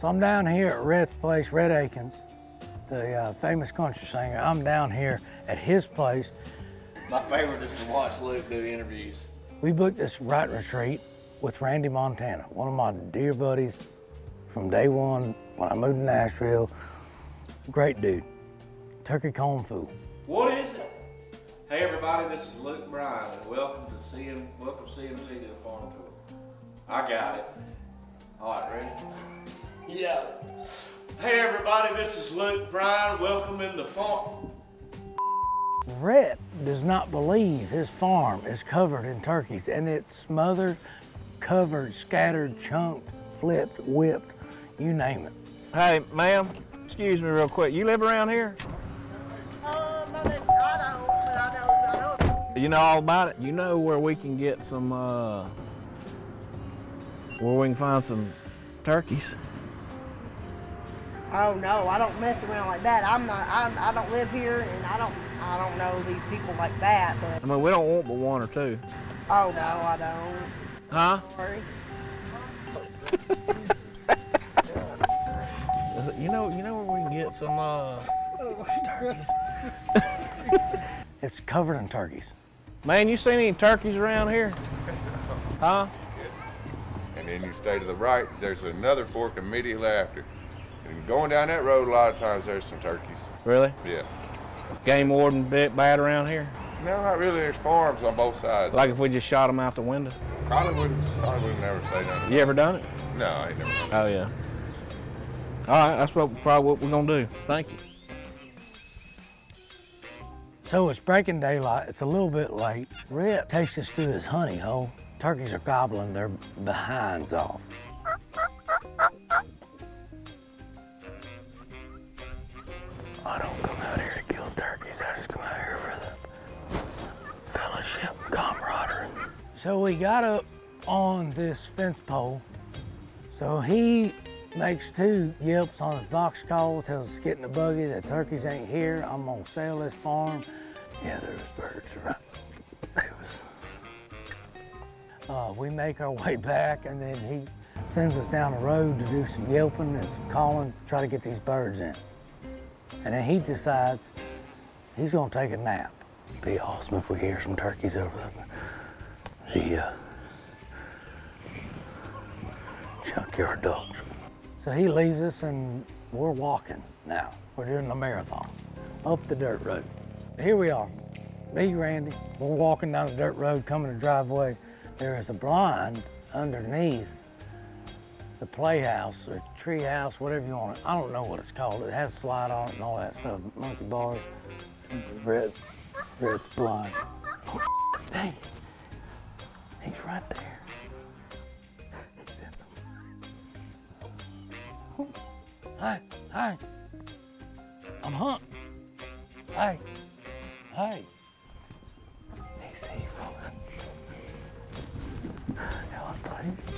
So I'm down here at Rhett's place, Rhett Akins, the uh, famous country singer. I'm down here at his place. My favorite is to watch Luke do interviews. We booked this right retreat with Randy Montana, one of my dear buddies from day one when I moved to Nashville. Great dude. Turkey Comb Fool. What is it? Hey everybody, this is Luke Bryan, and welcome to CM, welcome CMC to the farm tour. I got it. All right, ready? Yeah. Hey everybody, this is Luke Bryan. Welcome in the farm. Rhett does not believe his farm is covered in turkeys and it's smothered, covered, scattered, chunked, flipped, whipped, you name it. Hey, ma'am, excuse me real quick. You live around here? Um, I don't, but I know, I know. You know all about it? You know where we can get some, uh, where we can find some turkeys? Oh no, I don't mess around like that. I'm not. I, I don't live here, and I don't. I don't know these people like that. But I mean, we don't want but one or two. oh no, I don't. Huh? Sorry. You know, you know where we can get some, uh, turkeys? It's covered in turkeys. Man, you seen any turkeys around here? Huh? And then you stay to the right, there's another fork immediately after. And going down that road, a lot of times there's some turkeys. Really? Yeah. Game warden bit bad around here? No, not really. There's farms on both sides. Like if we just shot them out the window? Probably wouldn't, probably wouldn't never say nothing. You ever done it? No, I ain't never done Oh yeah. All right, that's what probably what we're gonna do. Thank you. So it's breaking daylight. It's a little bit late. Rhett takes us to his honey hole. Turkeys are gobbling their behinds off. So we got up on this fence pole. So he makes two yelps on his box call, tells us to get in the buggy, the turkeys ain't here, I'm gonna sell this farm. Yeah, there's birds around. Uh, we make our way back and then he sends us down the road to do some yelping and some calling, try to get these birds in. And then he decides he's gonna take a nap. Be awesome if we hear some turkeys over the, the uh, junkyard dogs. So he leaves us and we're walking now. We're doing the marathon up the dirt road. Here we are, me, Randy. We're walking down the dirt road, coming to the driveway. There is a blind underneath the playhouse or tree house, whatever you want it. I don't know what it's called. It has slide on it and all that stuff, monkey bars. Rhett, Rhett's blind. Oh, dang. He's right there. He's in the Hi, hi. I'm Hunt. Hi, hi. He sees one. Hello, please.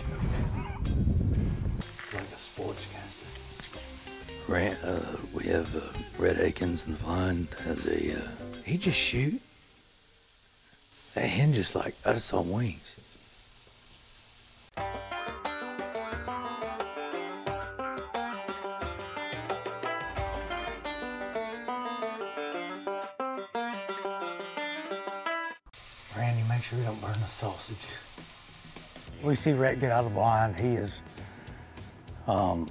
Like a sportscaster. Ran, uh, we have uh, Rhett Akins in the blind has a. Uh, he just shoot. That hen just like I just saw wings. We see Rhett get out of the blind. He has um,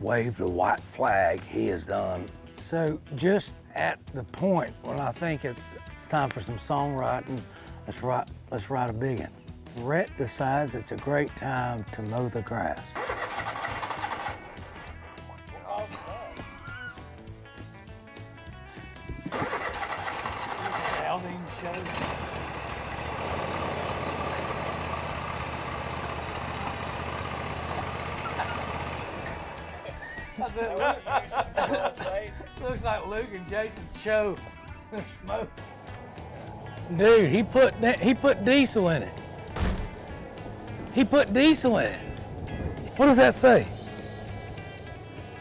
waved a white flag. He is done. So just at the point when I think it's, it's time for some songwriting, let's write, let's write a big one. Rhett decides it's a great time to mow the grass. Looks like Luke and Jason show smoke. Dude, he put he put diesel in it. He put diesel in it. What does that say?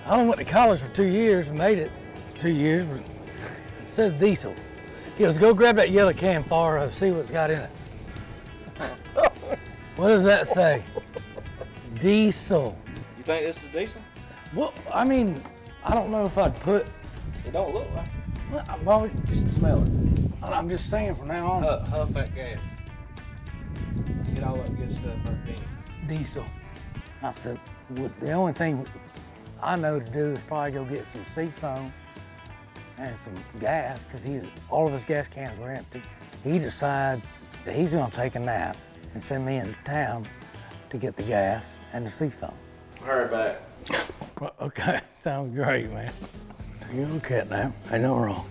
I don't went to college for two years and made it two years, but it says diesel. He goes, go grab that yellow can Farr and see what's got in it. What does that say? Diesel. You think this is diesel? Well, I mean, I don't know if I'd put. It don't look like Well, why would just smell it. I'm just saying from now on. Huff, huff that gas. Get all that good stuff up in. diesel. I said, "Would- the only thing I know to do is probably go get some seafoam and some gas because he's all of his gas cans were empty. He decides that he's going to take a nap and send me into town to get the gas and the seafoam. Hurry back. Well, okay, sounds great, man. You okay now? Ain't no wrong.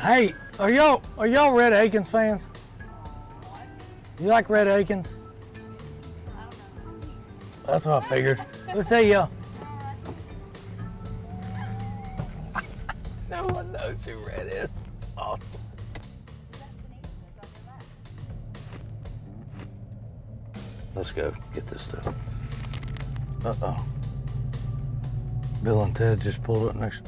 At. Hey, are y'all are y'all Rhett Akins fans? You like Rhett Akins? That's what I figured. Let's say y'all. no one knows who Rhett is. It's awesome. Let's go get this stuff. Uh oh. Bill and Ted just pulled up next.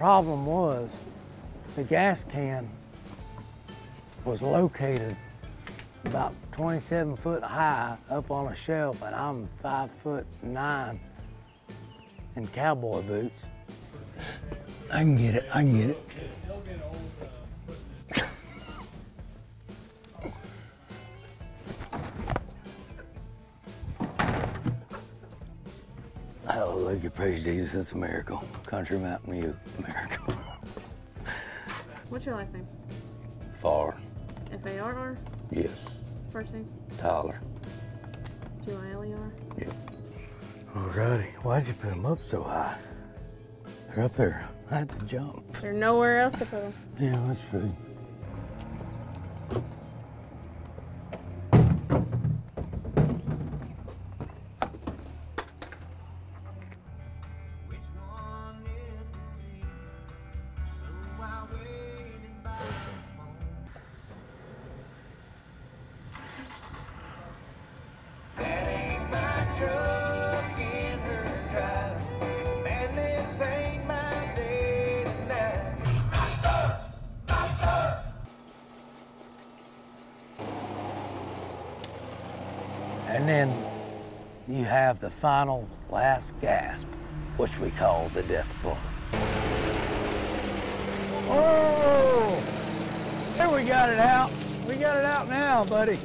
Problem was the gas can was located about 27 foot high up on a shelf, and I'm five foot nine in cowboy boots. I can get it. I can get it. Hallelujah, praise Jesus, it's a miracle. Country Mountain Youth, miracle. What's your last name? Farr, F A R R. yes. First name? Tyler. G I L E R. Yep. Alrighty, why'd you put them up so high? They're up there. I had to jump. There's nowhere else to put them. Yeah, that's true. Then you have the final last gasp, which we call the death blow. Oh! There we got it out. We got it out now, buddy.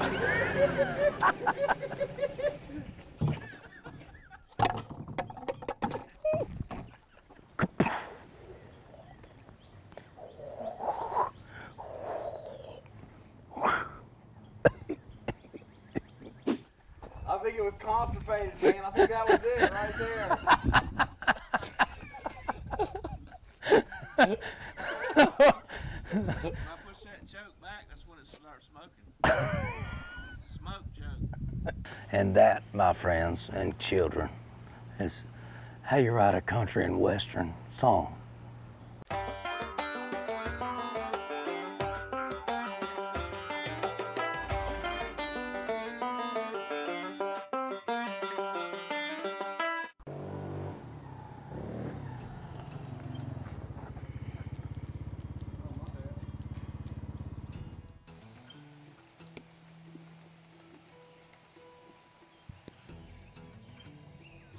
I think it was constipated, man. I think that was it right there. When I push that choke back, that's when it starts smoking. it's a smoke choke. And that, my friends and children, is how you write a country and western song.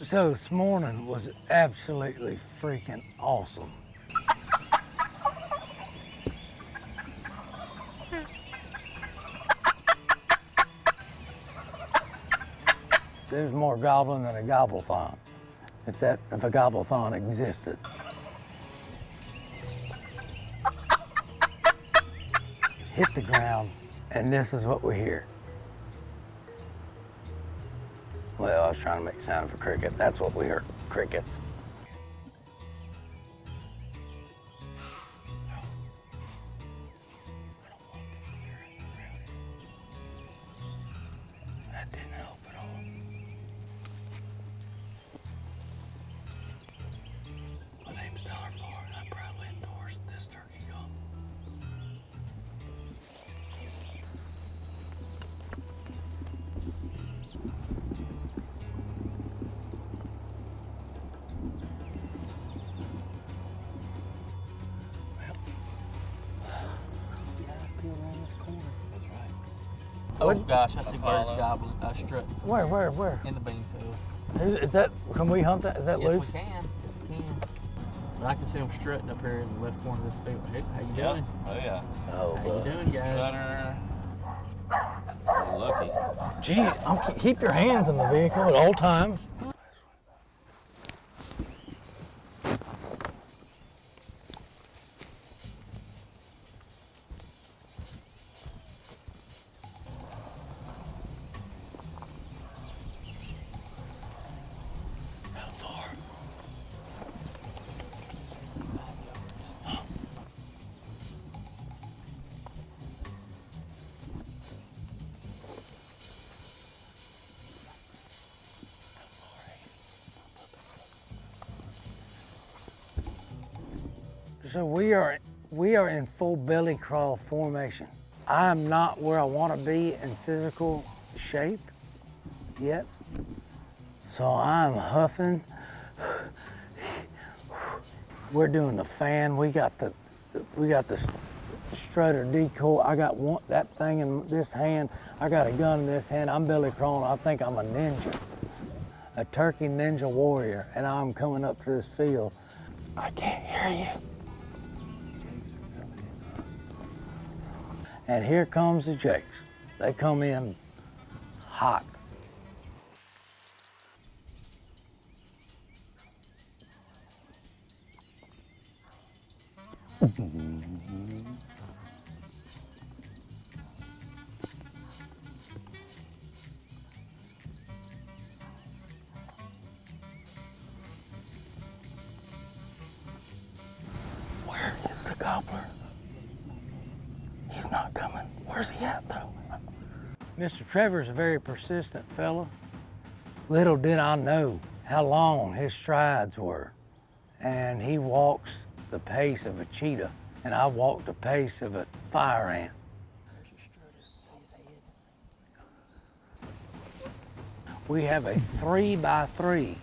So this morning was absolutely freaking awesome. There's more goblin than a gobblethon, if that if a gobblethon existed. Hit the ground, and this is what we hear. Trying to make sound of a cricket. That's what we heard, crickets. Oh What- gosh, I see birds gobbling, uh, strutting Where, where, where? in the bean field. Is, is that, can we hunt that? Is that Yes, loose? we can. Yes, we can. But I can see them strutting up here in the left corner of this field. Hey, how you Yeah. doing? Oh yeah. Oh, How you doing, guys? Better. Lucky. Gee, I'm, keep your hands in the vehicle at all times. So we are we are in full belly crawl formation. I am not where I want to be in physical shape yet. So I'm huffing. We're doing the fan. We got the we got the strutter decoy. I got one that thing in this hand. I got a gun in this hand. I'm belly crawling. I think I'm a ninja, a turkey ninja warrior, and I'm coming up to this field. I can't hear you. And here comes the Jakes. They come in hot. Where's he at though? Mr. Trevor's a very persistent fella. Little did I know how long his strides were. And he walks the pace of a cheetah, and I walk the pace of a fire ant. We have a three by three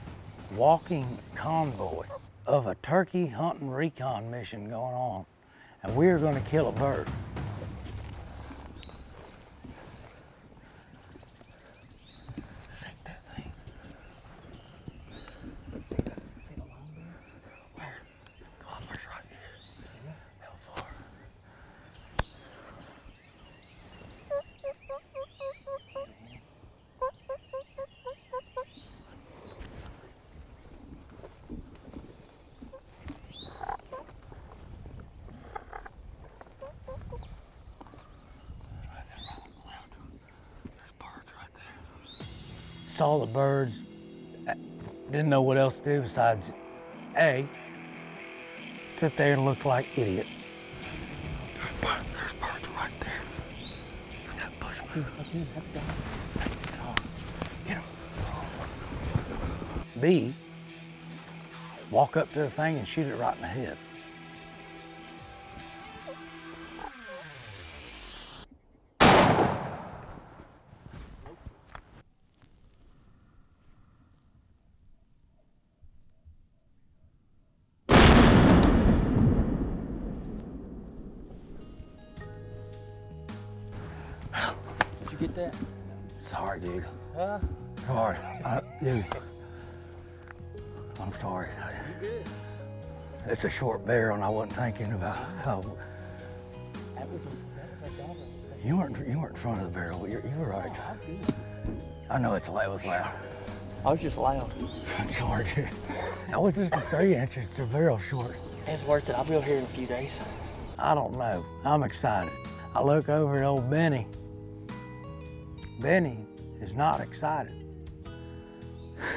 walking convoy of a turkey hunting recon mission going on, and we're going to kill a bird. Saw the birds, uh, didn't know what else to do besides A, sit there and look like idiots. There's birds right there. That bush. Get 'em. B, walk up to the thing and shoot it right in the head. It's a short barrel, and I wasn't thinking about how. That was a, that was a gobbler. You weren't you weren't in front of the barrel. but You're, you were right. Oh, I know it's loud. It was loud. I was just loud. I'm sorry, dude. That was just three inches. The barrel short. It's worth it. I'll be over here in a few days. I don't know. I'm excited. I look over at old Benny. Benny is not excited.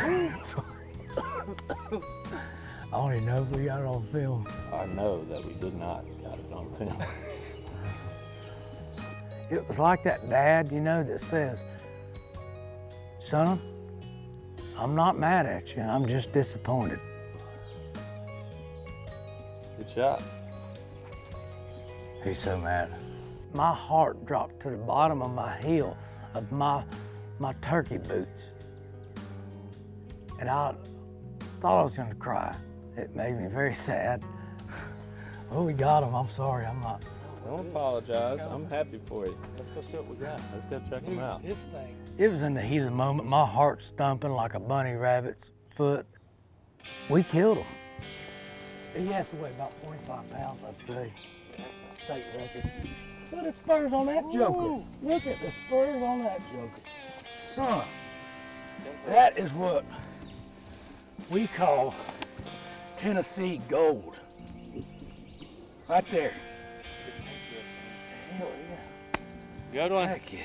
Sorry. I don't even know if we got it on film. I know that we did not got it on film. It was like that dad, you know, that says, son, I'm not mad at you. I'm just disappointed. Good shot. He's so mad. My heart dropped to the bottom of my heel of my, my turkey boots. And I thought I was gonna cry. It made me very sad. Oh, we got him. I'm sorry. I'm not. Don't apologize. I'm happy for you. Let's go see what we got. Let's go check them out. This thing. It was in the heat of the moment. My heart's thumping like a bunny rabbit's foot. We killed him. He has to weigh about 45 pounds, I'd say. That's a state record. Look at the spurs on that joker. Look at the spurs on that joker. Son, that is what we call Tennessee gold. Right there. Hell yeah. Good one. Heck yeah.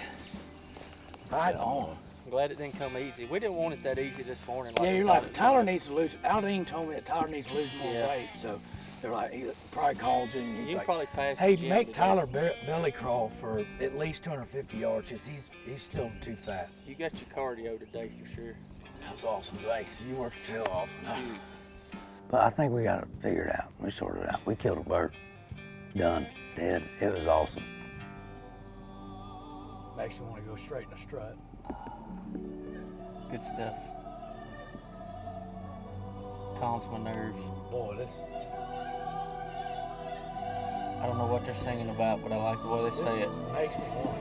Right on. I'm glad it didn't come easy. We didn't want it that easy this morning. Yeah, you're like, Tyler needs to lose. Aldean told me that Tyler needs to lose more Yeah. weight, so they're like, he probably called you and You he's can like, probably pass hey, make. Tyler be- belly crawl for at least 250 yards, 'cause he's he's still too fat. You got your cardio today for sure. That was awesome, thanks. You worked your tail off. But I think we got it figured out. We sorted it out. We killed a bird. Done. Dead. It was awesome. Makes you want to go straight in a strut. Good stuff. Calms my nerves. Boy, this I don't know what they're singing about, but I like the way they this say it. makes me want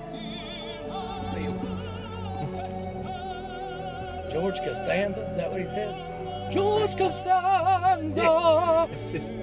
it. George Costanza, is that what he said? George Costanza. Man,